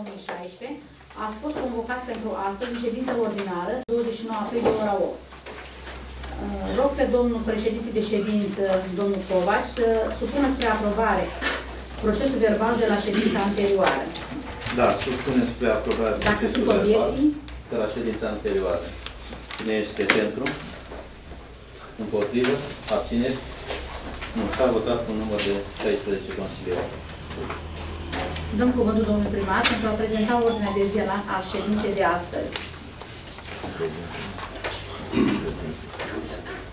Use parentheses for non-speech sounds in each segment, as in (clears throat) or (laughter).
4 aprilie 2016, ați fost convocați pentru astăzi în ședință ordinară, 29 aprilie, ora 8. Uh, Rog pe domnul președinte de ședință, domnul Covaci, să supună spre aprobare procesul verbal de la ședința anterioară. Da, supunem spre aprobare Dacă procesul sunt verbal obiecții, de la ședința anterioară. Cine este pentru? Împotrivă? Abțineri? Nu. S-a votat cu un număr de 16 consilieri. Dăm cuvântul domnului primar pentru a prezenta ordinea de zi la al ședinței de astăzi.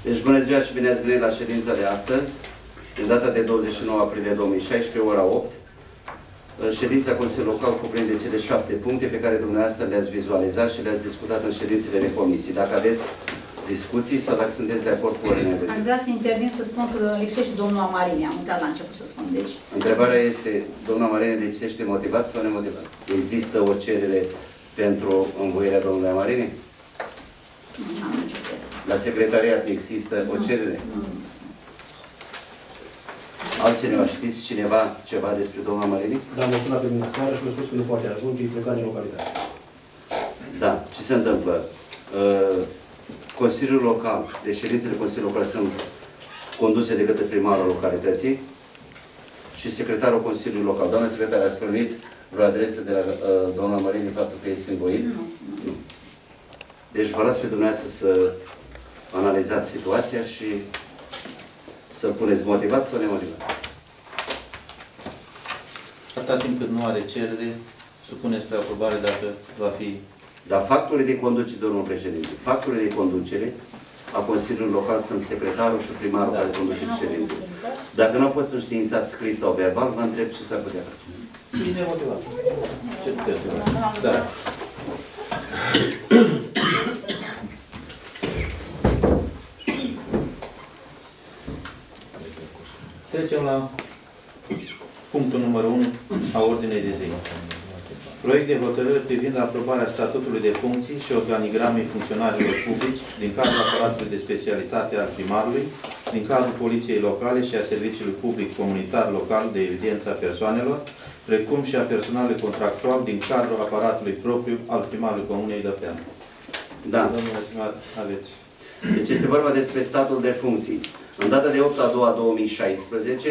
Deci bună ziua și bine ați venit la ședința de astăzi, în data de 29 aprilie 2016, ora 8. Ședința Consiliului Local cuprinde cele șapte puncte pe care dumneavoastră le-ați vizualizat și le-ați discutat în ședințele de comisii. Dacă aveți discuții sau dacă sunteți de acord cu ordinea de Aș zi. vrea să intervin să spun că lipsește domnul Amarini, am uitat la început să spun. Deci, Întrebarea este, doamna Marine lipsește motivat sau nemotivat? Există o cerere pentru învoirea domnului Marine? nu am nicio credere. La secretariat există o cerere? Nu. Altcineva știți cineva ceva despre doamna Marini? Dar am sunat pe mine seară și mi-a spus că nu poate ajunge, e plecat din localitate. Da. Ce se întâmplă? Uh, Consiliul Local, deci ședințele Consiliului Local sunt conduse de către primarul localității și secretarul Consiliului Local. Doamna secretar, ați primit vreo adresă de la uh, doamna Marini faptul că este învoit? Nu, nu. Deci vă las pe dumneavoastră să analizați situația și să puneți motivat sau nemotivat. Atâta timp cât nu are cerere, supunem spre aprobare dacă va fi... Dar facturile de conducere, domnul președinte, facturile de conducere a Consiliului Local sunt secretarul și primarul Da. care conduce ședințele. Dacă nu au fost înștiințați scris sau verbal, vă întreb ce s-ar putea face. Bine motivat. Ce putem să facem? Da. Trecem la punctul numărul 1 a ordinei de zi. Proiect de hotărâre privind aprobarea statutului de funcții și organigramei funcționarilor publici din cadrul aparatului de specialitate al primarului, din cadrul poliției locale și a serviciului public comunitar local de evidență a persoanelor, precum și a personalului contractual din cadrul aparatului propriu al primarului Comunei Dăptean. Da. Domnule primar, aveți. Deci este vorba despre statul de funcții. În data de 8 a 2 a 2016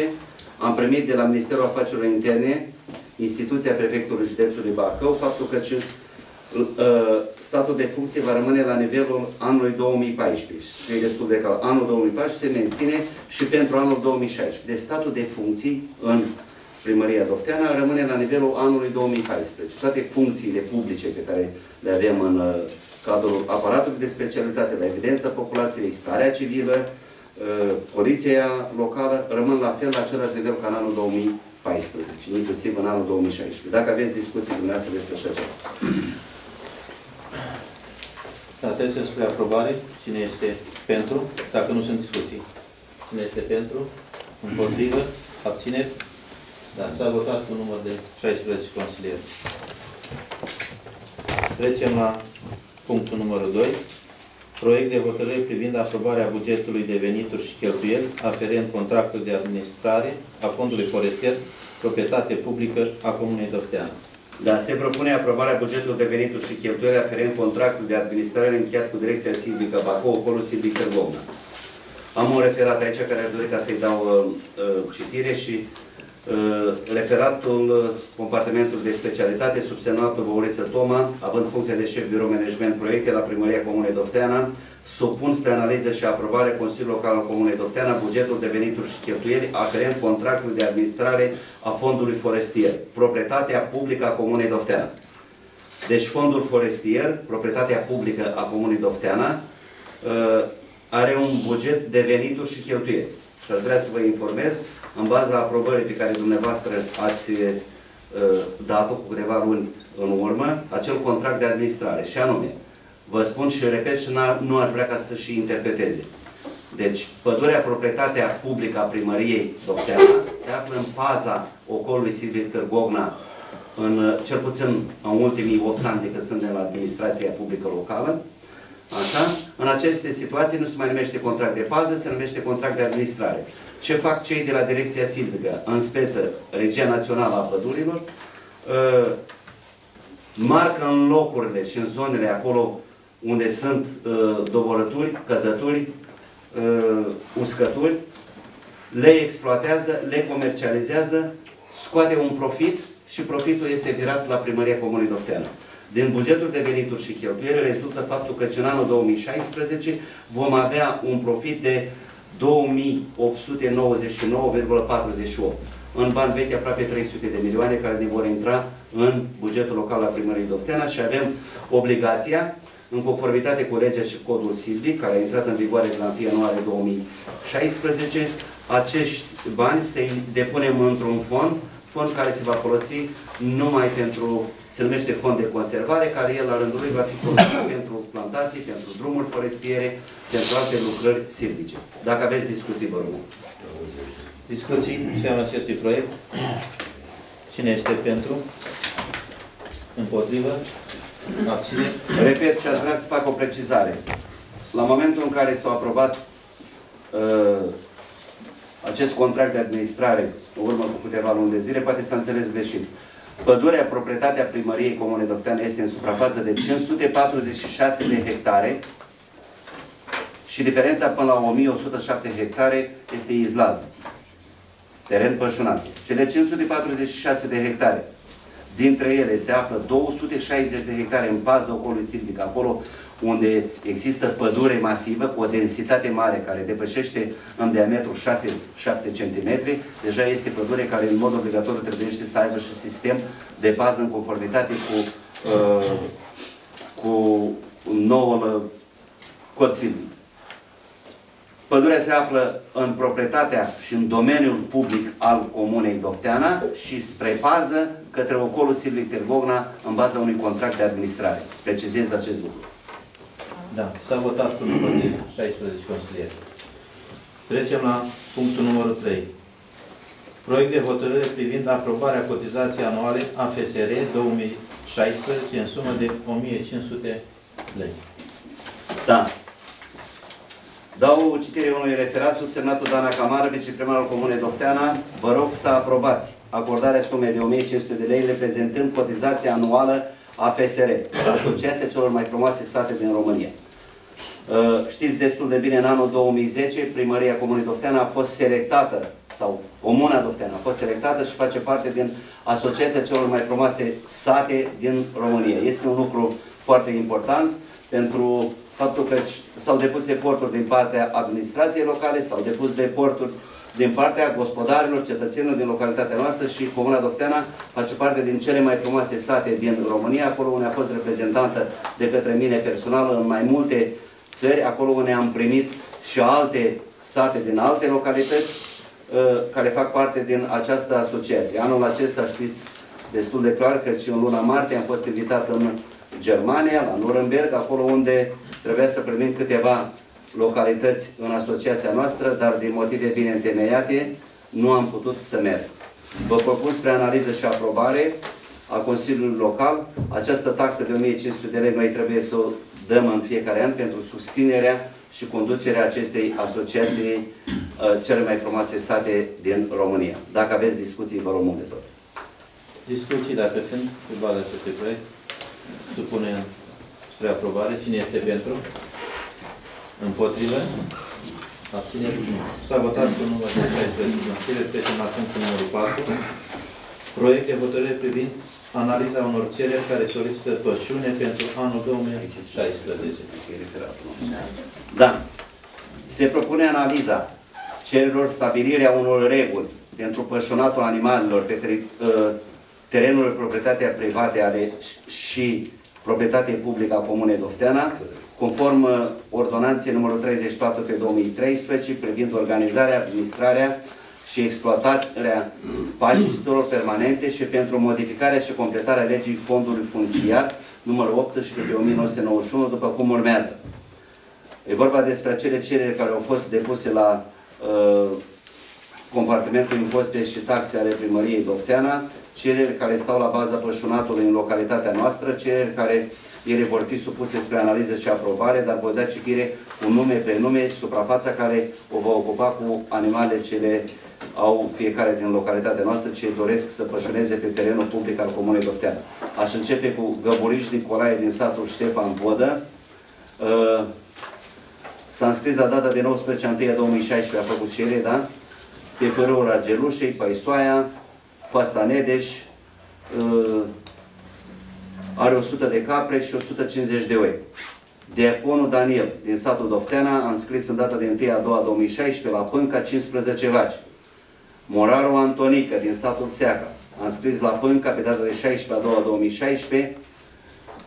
am primit de la Ministerul Afacerilor Interne, instituția prefectului județului Bacău, faptul că ce- uh, statul de funcție va rămâne la nivelul anului 2014. Scrie destul de clar. Anul 2014 se menține și pentru anul 2016. Deci statul de funcții în primăria Dofteana rămâne la nivelul anului 2014. Toate funcțiile publice pe care le avem în uh, cadrul aparatului de specialitate, la evidența populației, starea civilă, uh, poliția locală, rămân la fel la același nivel ca în anul 2014, inclusiv în anul 2016. Dacă aveți discuții dumneavoastră despre așa ceva. Da, trecem spre aprobare. Cine este pentru? Dacă nu sunt discuții. Cine este pentru? Împotrivă? Abțineri? Da, s-a votat cu număr de 16 consilieri. Trecem la punctul numărul 2. Proiect de hotărâre privind aprobarea bugetului de venituri și cheltuieli aferent contractul de administrare a Fondului Forestier, proprietate publică a Comunei Dofteană. Da, se propune aprobarea bugetului de venituri și cheltuieli aferent contractul de administrare încheiat cu Direcția Silvică Bacău, Ocolul Silvic Târgovna. Am un referat aici care aș dori ca să-i dau uh, uh, citire și uh, referatul uh, compartimentului de specialitate subsemnatul Băuleță Toma, având funcția de șef birou management proiecte la Primăria Comunei Dofteana, supun spre analiză și aprobare Consiliul Local al Comunei Dofteana bugetul de venituri și cheltuieli aferent contractului de administrare a Fondului Forestier, proprietatea publică a Comunei Dofteana. Deci Fondul Forestier, proprietatea publică a Comunei Dofteana, uh, are un buget de venituri și cheltuieli. Și aș vrea să vă informez, în baza aprobării pe care dumneavoastră ați uh, dat-o cu câteva luni în urmă, acel contract de administrare. Și anume, vă spun și repet și n-a- nu aș vrea ca să și interpreteze. Deci, pădurea, proprietatea publică a primăriei Dofteana se află în paza ocolului Silvic Târgovna, în, uh, cel puțin în ultimii 8 ani de când suntem la administrația publică locală. Așa? În aceste situații nu se mai numește contract de pază, se numește contract de administrare. Ce fac cei de la Direcția Silvică, în speță Regia Națională a Pădurilor? uh, marcă în locurile și în zonele acolo unde sunt uh, doborături, căzături, uh, uscături, le exploatează, le comercializează, scoate un profit și profitul este virat la primăria Comunei Dofteană. Din bugetul de venituri și cheltuieli rezultă faptul că în anul 2016 vom avea un profit de 2899,48. În bani vechi aproape 300 de milioane care ne vor intra în bugetul local al primăriei Dofteana și avem obligația, în conformitate cu legea și codul silvic, care a intrat în vigoare de la 1 ianuarie 2016, acești bani să-i depunem într-un fond, fond care se va folosi numai pentru, se numește fond de conservare, care el la rândul lui va fi folosit (coughs) pentru plantații, pentru drumuri forestiere, pentru alte lucrări silvice. Dacă aveți discuții, vă rog. Discuții înseamnă acestui proiect. Cine este pentru? Împotrivă? Abține? Repet și aș vrea să fac o precizare. La momentul în care s-a aprobat uh, acest contract de administrare, în urmă cu câteva luni de zile, poate s-a înțeles greșit. Pădurea, proprietatea primăriei Comune Doftean este în suprafață de 546 de hectare și diferența până la 1107 hectare este izlaz, teren pășunat. Cele 546 de hectare, dintre ele se află 260 de hectare în pază ocolului silvic, acolo unde există pădure masivă cu o densitate mare care depășește în diametru 6-7 cm, deja este pădure care în mod obligatoriu trebuie să aibă și sistem de bază în conformitate cu, uh, cu noul cod silvic. Pădurea se află în proprietatea și în domeniul public al Comunei Dofteana și spre pază către ocolul Silvic Târgovna în baza unui contract de administrare. Precizez acest lucru. Da, s-a votat cu număr de 16 consilieri. Trecem la punctul numărul 3. Proiect de hotărâre privind aprobarea cotizației anuale AFSR 2016 în sumă de 1500 lei. Da. Dau citire unui referat subsemnatul Dana Camară, viceprimarul Comunei Dofteana. Vă rog să aprobați acordarea sumei de 1500 de lei reprezentând cotizația anuală a FSR, Asociația celor mai frumoase sate din România. Uh, Știți destul de bine, în anul 2010, Primăria Comunei Dofteana a fost selectată, sau Comuna Dofteana a fost selectată și face parte din Asociația celor mai frumoase sate din România. Este un lucru foarte important pentru faptul că s-au depus eforturi din partea administrației locale, s-au depus eforturi din partea gospodarilor, cetățenilor din localitatea noastră și Comuna Dofteana face parte din cele mai frumoase sate din România, acolo unde a fost reprezentată de către mine personal în mai multe țări, acolo unde am primit și alte sate din alte localități uh, care fac parte din această asociație. Anul acesta știți destul de clar că și în luna martie am fost invitat în Germania, la Nuremberg, acolo unde trebuia să primim câteva localități în asociația noastră, dar din motive bine întemeiate nu am putut să merg. Vă propun spre analiză și aprobare a Consiliului Local această taxă de 1500 de lei noi trebuie să o dăm în fiecare an pentru susținerea și conducerea acestei asociații uh, cele mai frumoase sate din România. Dacă aveți discuții, vă rog mult de tot. Discuții, dacă sunt, pe baza acestui proiect, supune spre aprobare. Cine este pentru? Împotrivă? Abțineri? Nu. S-a votat cu numărul de 16 consilieri. Trecem la punctul numărul 4. Proiect de hotărâre privind analiza unor cereri care solicită pășune pentru anul 2016. Da. Se propune analiza cererilor stabilirea unor reguli pentru pășunatul animalelor pe teri, uh, terenurile proprietatea private ale și proprietate publică a Comunei Dofteana, conform uh, ordonanței numărul 34 pe 2013 privind organizarea, administrarea și exploatarea paștilor permanente și pentru modificarea și completarea legii fondului funciar numărul 18 pe 1991, după cum urmează. E vorba despre acele cereri care au fost depuse la uh, compartimentul impozite și taxe ale primăriei Dofteana, cereri care stau la baza pășunatului în localitatea noastră, cereri care ele vor fi supuse spre analiză și aprobare, dar voi da citire cu nume pe nume suprafața care o va ocupa cu animalele cele au fiecare din localitatea noastră ce doresc să pășuneze pe terenul public al Comunei Doftean. Aș începe cu Găburiș Nicolae din satul Ștefan Vodă. Uh, S-a înscris la data de 19 1 2016, a făcut cerere, da? Pe părâul Argelușei, Paisoaia, Coasta Nedeș, uh, are 100 de capre și 150 de oi. Diaconul Daniel, din satul Dofteana, a înscris în data de 1 a 2 2016 la Pânca 15 vaci. Moraru Antonică, din satul Seaca, a înscris la Pânca pe data de 16 a 2 2016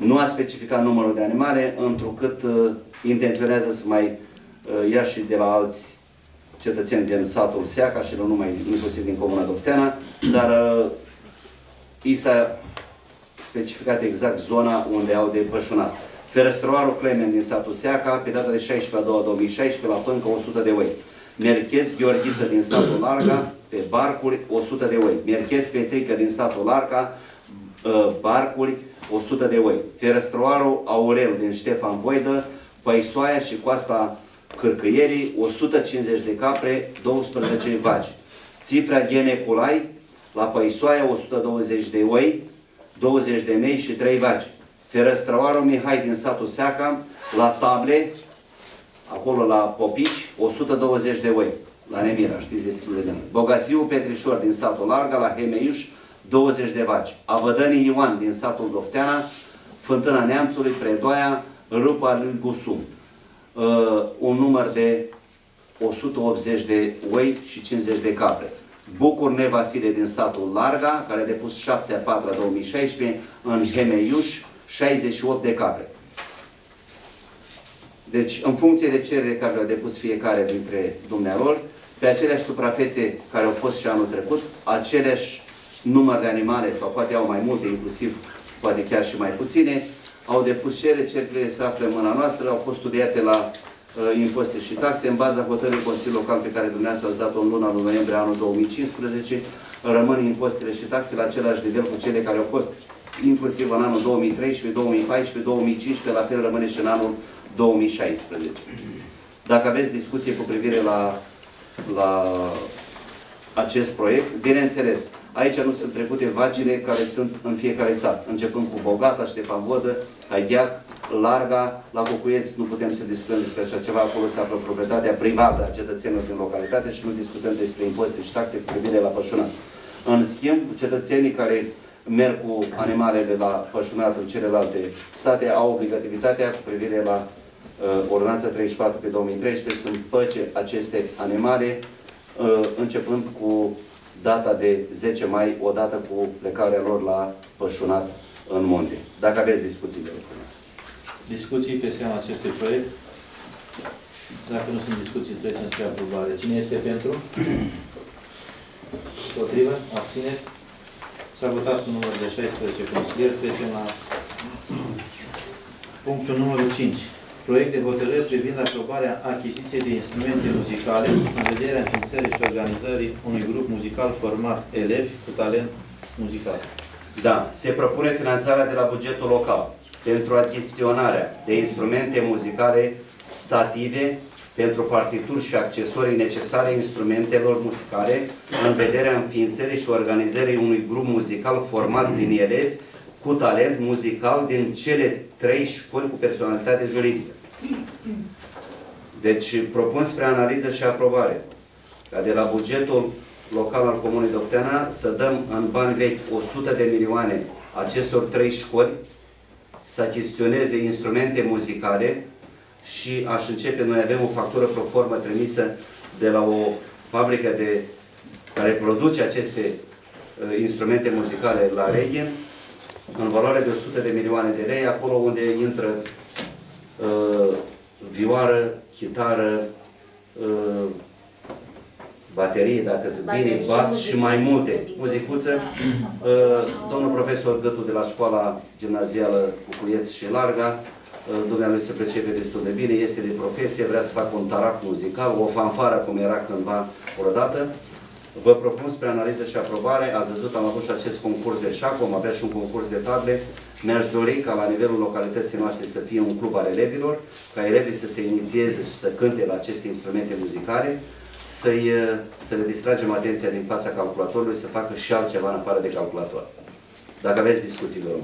nu a specificat numărul de animale, întrucât uh, intenționează să mai uh, ia și de la alți cetățeni din satul Seaca și nu numai, inclusiv din Comuna Dofteana, dar uh, i s-a specificat exact zona unde au de pășunat. Ferăstroarul Clemen din satul Seaca, pe data de 16 a 2 2016, la Pâncă 100 de oi. Merchez Gheorghiță din satul Larga, pe Barcuri, 100 de oi. Merchez Petrică din satul Larga, uh, Barcuri, 100 de oi. Ferăstroarul Aurel din Ștefan Voidă, Păisoaia și Coasta Cârcăierii, 150 de capre, 12 vaci. Țifra Ghene Culai, la Păisoaia, 120 de oi, 20 de mei și 3 vaci. Ferăstrăoarul Mihai din satul Seaca, la Table, acolo la Popici, 120 de oi. La Nemira, știți destul de mult. Bogaziu Petrișor din satul Larga, la Hemeiuș, 20 de vaci. Avădănii Ioan din satul Dofteana, Fântâna Neamțului, Predoaia, Râpa lui Gusum. Uh, un număr de 180 de oi și 50 de capre. Bucur Nevasile din satul Larga, care a depus 7 a 4 a 2016, în Hemeiuș, 68 de capre. Deci, în funcție de cerere care le-a depus fiecare dintre dumnealor, pe aceleași suprafețe care au fost și anul trecut, aceleași număr de animale, sau poate au mai multe, inclusiv poate chiar și mai puține, au depus cerere, cererile se află în mâna noastră, au fost studiate la uh, impozite și taxe, în baza hotărârii Consiliului Local pe care dumneavoastră ați dat-o în luna lui noiembrie anul 2015, rămân impozitele și taxe la același nivel cu cele care au fost inclusiv în anul 2013, 2014, 2015, la fel rămâne și în anul 2016. Dacă aveți discuție cu privire la, la acest proiect, bineînțeles, aici nu sunt trecute vacile care sunt în fiecare sat, începând cu Bogata, Ștefan Vodă, Haideac, Larga, la Cucuieț, nu putem să discutăm despre așa ceva, acolo se află proprietatea privată a cetățenilor din localitate și nu discutăm despre impozite și taxe cu privire la pășunat. În schimb, cetățenii care merg cu animalele la pășunat în celelalte state au obligativitatea cu privire la uh, ordonanța 34 pe 2013 să împăce aceste animale uh, începând cu data de 10 mai, odată cu plecarea lor la pășunat în munte. Dacă aveți discuții, vă frumos. Discuții pe seama acestui proiect? Dacă nu sunt discuții, trecem spre aprobare. Cine este pentru? Potrivă? Abține? S-a votat cu număr de 16 consilieri. Trecem la punctul numărul 5. Proiect de hotărâre privind aprobarea achiziției de instrumente muzicale în vederea înființării și organizării unui grup muzical format elevi cu talent muzical. Da, se propune finanțarea de la bugetul local pentru achiziționarea de instrumente muzicale stative pentru partituri și accesorii necesare instrumentelor muzicale în vederea înființării și organizării unui grup muzical format din elevi cu talent muzical din cele trei școli cu personalitate juridică. Deci propun spre analiză și aprobare ca de la bugetul local al Comunei Dofteana să dăm în bani vechi 100 de milioane acestor trei școli să achiziționeze instrumente muzicale și aș începe, noi avem o factură pro formă trimisă de la o fabrică de, care produce aceste uh, instrumente muzicale la Regen, în valoare de 100 de milioane de lei, acolo unde intră uh, vioară, chitară, uh, baterie, dacă zic Baterie, bine, bas și mai muzicuță, multe. muzicuță. Muzicuță. Uh, domnul profesor Gătu de la școala gimnazială Cucuieț și Larga, uh, dumnealui se percepe destul de bine, este de profesie, vrea să facă un taraf muzical, o fanfară cum era cândva odată. Vă propun spre analiză și aprobare, ați văzut, am avut și acest concurs de șah, vom avea și un concurs de table. Mi-aș dori ca la nivelul localității noastre să fie un club al elevilor, ca elevii să se inițieze și să cânte la aceste instrumente muzicale, să-i, să le distragem atenția din fața calculatorului, să facă și altceva în afară de calculator. Dacă aveți discuții, vă rog.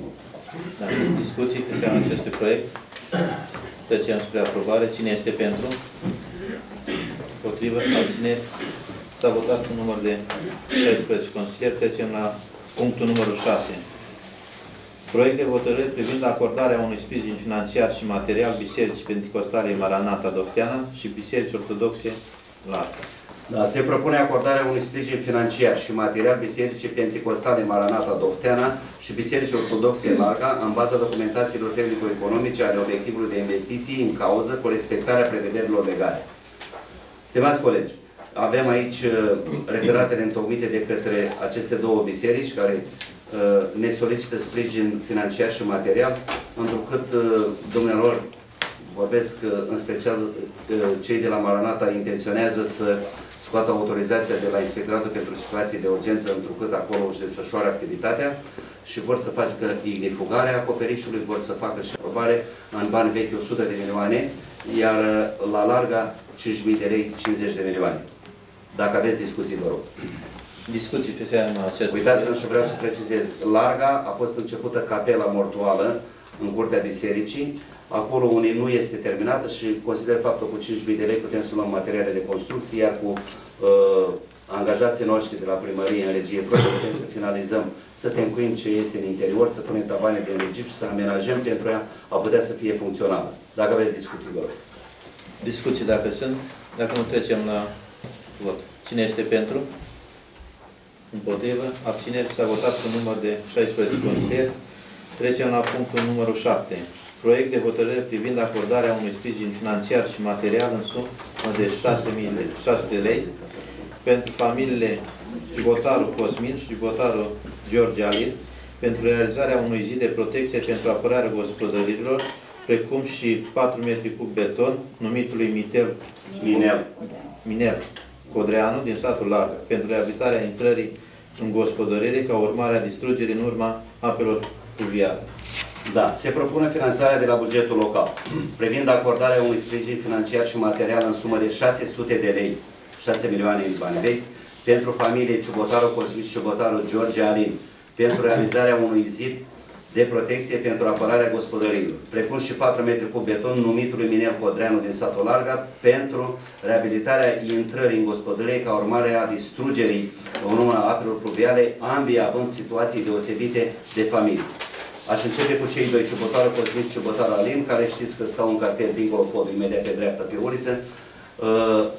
Da, discuții pe seama acestui proiect. Trecem spre aprobare. Cine este pentru? Potrivă? Abțineri? S-a votat cu număr de 16 consilieri. Trecem la punctul numărul 6. Proiect de hotărâre privind acordarea unui sprijin financiar și material Bisericii Pentecostale Maranata Dofteana și Bisericii Ortodoxe Larga. Da, se propune acordarea unui sprijin financiar și material Bisericii Pentecostale Maranata Dofteana și Bisericii Ortodoxe Larga în baza documentațiilor tehnico-economice ale obiectivului de investiții în cauză cu respectarea prevederilor legale. Stimați colegi, avem aici uh, referatele întocmite de către aceste două biserici care uh, ne solicită sprijin financiar și material, întrucât uh, dumnealor vorbesc în special cei de la Maranata intenționează să scoată autorizația de la Inspectoratul pentru Situații de Urgență, întrucât acolo își desfășoară activitatea și vor să facă ignifugarea acoperișului, vor să facă și aprobare în bani vechi 100 de milioane, iar la larga 5.000 de lei 50 de milioane. Dacă aveți discuții, vă rog. Discuții pe seama acestui Uitați-vă și vreau să precizez. Larga a fost începută capela mortuală în curtea bisericii, acolo unde nu este terminată și consider faptul că cu 5.000 de lei putem să luăm materiale de construcție, iar cu uh, angajații noștri de la primărie în regie proprie putem să finalizăm, să tencuim ce este în interior, să punem tavane de regip și să amenajăm pentru a, a putea să fie funcțională. Dacă aveți discuții, vă rog. Discuții dacă sunt, dacă nu trecem la vot. Cine este pentru? Împotrivă? Abțineri? S-a votat cu număr de 16 consilieri. Trecem la punctul numărul 7. Proiect de hotărâre privind acordarea unui sprijin financiar și material în sumă de 6.600 lei pentru familiile Cibotaru Cosmin și Cibotaru George Alir pentru realizarea unui zid de protecție pentru apărarea gospodărilor, precum și 4 metri cub beton, numitului Mitel Minel. Minel Codreanu din satul Larga, pentru reabilitarea intrării în gospodărire ca urmare a distrugerii în urma apelor pluviale. Da, se propune finanțarea de la bugetul local, privind acordarea unui sprijin financiar și material în sumă de 600 de lei, 6 milioane în bani vechi, pentru familie Ciubotaru Cosmin și Ciubotaru George Alin, pentru realizarea unui zid de protecție pentru apărarea gospodăriilor, precum și 4 metri cu beton numitului Minel Codreanu din satul Larga, pentru reabilitarea intrării în gospodărie ca urmare a distrugerii în urma apelor pluviale, ambii având situații deosebite de familie. Aș începe cu cei doi, Ciubotarul Cosmin și Ciubotarul Alin, care știți că stau în cartier dincolo podul, imediat pe dreapta pe uliță. Uh,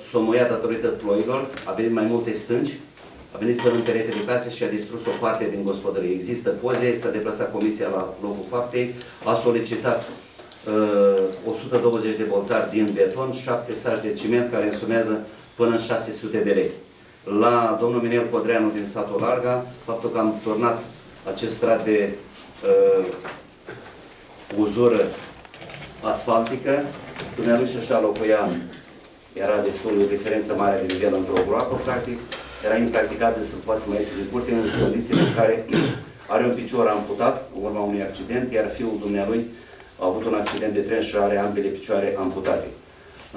S-o muiat datorită ploilor, a venit mai multe stânci, a venit până în perete de case și a distrus o parte din gospodărie. Există poze, s-a deplasat comisia la locul faptei, a solicitat uh, 120 de bolțari din beton, 7 saci de ciment care însumează până în 600 de lei. La domnul Minel Codreanu din satul Larga, faptul că am turnat acest strat de uh, uzură asfaltică, dumnealui și așa locuia, era destul de diferență mare de nivel într-o groapă, practic, era impracticabil să poată să mai iese din curte în condițiile în care are un picior amputat în urma unui accident, iar fiul dumnealui a avut un accident de tren și are ambele picioare amputate.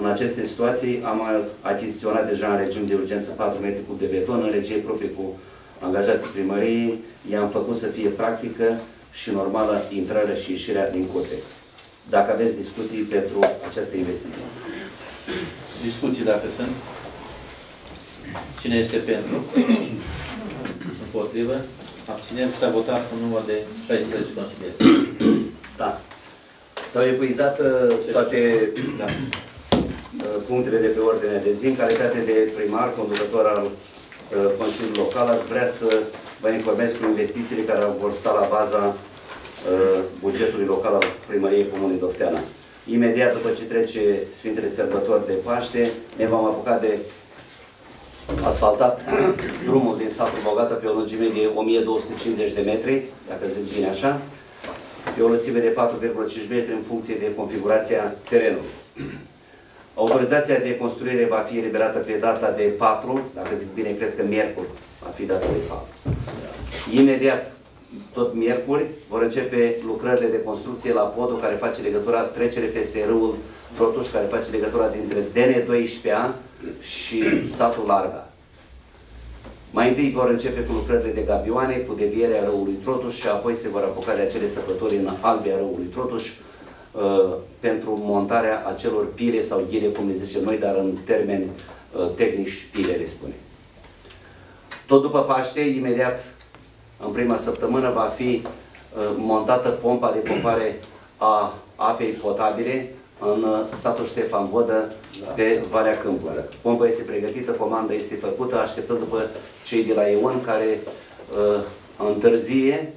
În aceste situații am achiziționat deja în regim de urgență 4 metri cub de beton, în regie proprie cu angajații primăriei, i-am făcut să fie practică și normală intrarea și ieșirea din curte. Dacă aveți discuții pentru această investiție. Discuții dacă sunt. Cine este pentru? Împotrivă? Abțineri? S-a votat cu număr de 16 consilieri. Da. S-au epuizat uh, toate Da. uh, punctele de pe ordinea de zi. În calitate de primar, conducător al uh, Consiliului Local, aș vrea să vă informez cu investițiile care vor sta la baza uh, bugetului local al Primăriei Comunei Dofteana. Imediat după ce trece Sfintele Sărbători de Paște, ne vom apuca de asfaltat (clears throat) drumul din satul Bogată pe o lungime de 1250 de metri, dacă zic bine așa, pe o lățime de 4,5 metri în funcție de configurația terenului. (clears throat) Autorizația de construire va fi eliberată pe data de 4, dacă zic bine, cred că miercuri va fi data de 4. Imediat, tot miercuri, vor începe lucrările de construcție la podul care face legătura, trecere peste râul Trotuș, care face legătura dintre DN12A și satul Larga. Mai întâi vor începe cu lucrările de gabioane, cu devierea râului Trotuș și apoi se vor apuca de acele săpători în albia râului Trotuș uh, pentru montarea acelor pire sau ghire, cum le zicem noi, dar în termeni uh, tehnici pire le spune. Tot după Paște, imediat în prima săptămână va fi uh, montată pompa de pompare a apei potabile în uh, satul Ștefan Vodă, pe Valea Câmpului. Pompa este pregătită, comanda este făcută, așteptăm după cei de la Ion care uh, întârzie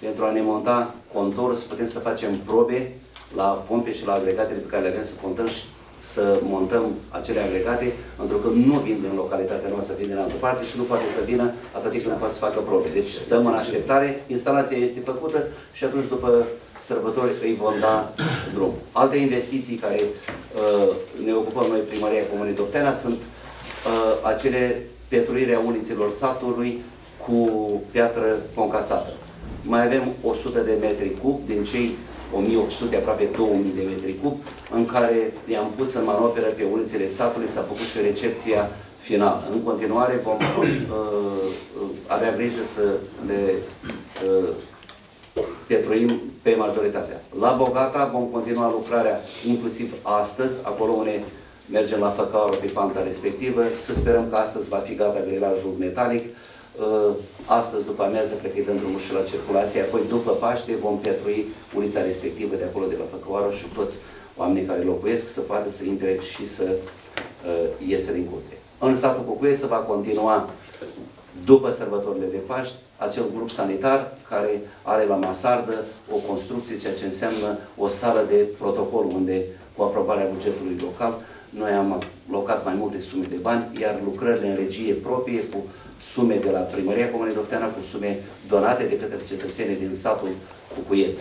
pentru a ne monta contorul, să putem să facem probe la pompe și la agregatele pe care le avem să montăm și să montăm acele agregate, pentru că nu vin din localitatea noastră, vin din altă parte și nu poate să vină atât timp când poate să facă probe. Deci stăm în așteptare, instalația este făcută și atunci după sărbători îi vom da drum. Alte investiții care uh, ne ocupăm noi, Primăria Comunei Dofteana, sunt uh, acele petruirea uliților satului cu piatră concasată. Mai avem 100 de metri cub din cei 1800, aproape 2000 de metri cub, în care i-am pus în manoperă pe ulițele satului, s-a făcut și recepția finală. În continuare vom (clears throat) uh, uh, avea grijă să le uh, petruim pe majoritatea. La Bogata vom continua lucrarea inclusiv astăzi, acolo unde mergem la făcaură pe panta respectivă. Să sperăm că astăzi va fi gata grilajul metalic. Uh, astăzi, după amiază, cred că îi dăm drumul și la circulație. Apoi, după Paște, vom petrui ulița respectivă de acolo, de la Făcăoară și toți oamenii care locuiesc să poată să intre și să uh, iese din curte. În satul Cucuie se va continua după sărbătorile de Paști, acel grup sanitar care are la Masardă o construcție, ceea ce înseamnă o sală de protocol, unde, cu aprobarea bugetului local, noi am alocat mai multe sume de bani, iar lucrările în regie proprie, cu sume de la Primăria Comunei Dofteana, cu sume donate de către cetățenii din satul Cucuieț.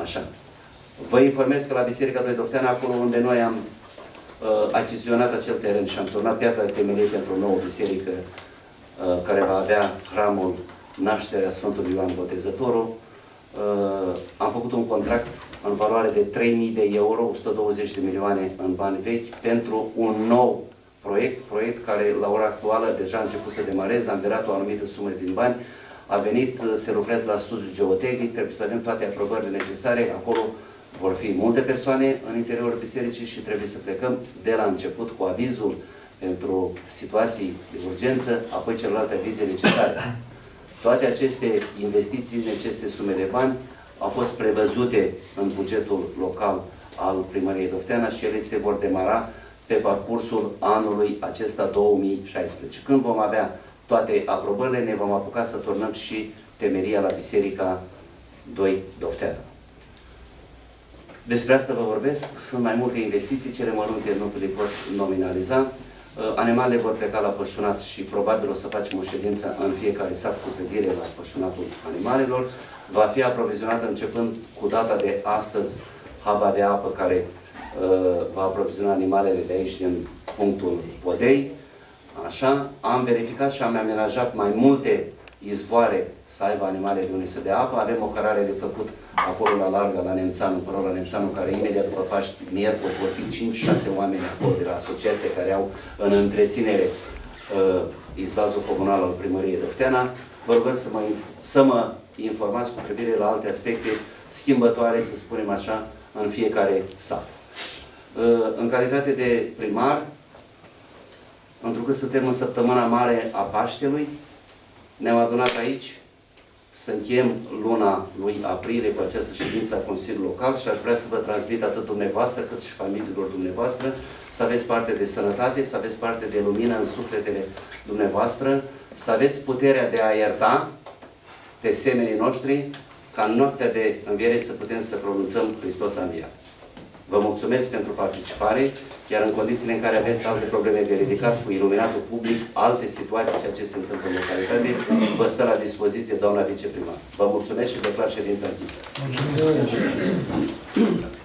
Așa. Vă informez că la Biserica Doi Dofteana, acolo unde noi am uh, achiziționat acel teren și am turnat piatra de temelie pentru o nouă biserică uh, care va avea hramul nașterea Sfântului Ioan Botezătorul. Uh, am făcut un contract în valoare de 3.000 de euro, 120 de milioane în bani vechi, pentru un nou proiect, proiect care la ora actuală deja a început să demareze, am verat o anumită sumă din bani, a venit, se lucrează la studiu geotehnic, trebuie să avem toate aprobările necesare, acolo vor fi multe persoane în interiorul bisericii și trebuie să plecăm de la început cu avizul pentru situații de urgență, apoi celelalte avize necesare. Toate aceste investiții, aceste sume de bani, au fost prevăzute în bugetul local al primăriei Dofteana și ele se vor demara pe parcursul anului acesta 2016. Când vom avea toate aprobările, ne vom apuca să turnăm și temeria la Biserica 2 Dofteana. Despre asta vă vorbesc. Sunt mai multe investiții, cele mărunte nu le pot nominaliza. Uh, animalele vor pleca la pășunat și probabil o să facem o ședință în fiecare sat cu privire la pășunatul animalelor. Va fi aprovizionată începând cu data de astăzi haba de apă care uh, va aproviziona animalele de aici din punctul Podei. Așa, am verificat și am amenajat mai multe izvoare să aibă animale de unde să dea apă. Avem o cărare de făcut acolo la Larga, la Nemțanu, pe la Nemțanu, care imediat după Paști, miercuri, vor fi 5-6 oameni acolo de la asociație care au în întreținere uh, izvazul comunal al primăriei Dofteana. Vă rog să mă, să mă informați cu privire la alte aspecte schimbătoare, să spunem așa, în fiecare sat. Uh, în calitate de primar, pentru că suntem în săptămâna mare a Paștelui, ne-am adunat aici să încheiem luna lui aprilie cu această ședință a Consiliului Local și aș vrea să vă transmit atât dumneavoastră cât și familiilor dumneavoastră să aveți parte de sănătate, să aveți parte de lumină în sufletele dumneavoastră, să aveți puterea de a ierta pe semenii noștri, ca în noaptea de înviere să putem să pronunțăm Hristos a înviat. Vă mulțumesc pentru participare, iar în condițiile în care aveți alte probleme de ridicat cu iluminatul public, alte situații, ceea ce se întâmplă în localitate, vă stă la dispoziție doamna viceprimar. Vă mulțumesc și declar ședința închisă. Mulțumesc.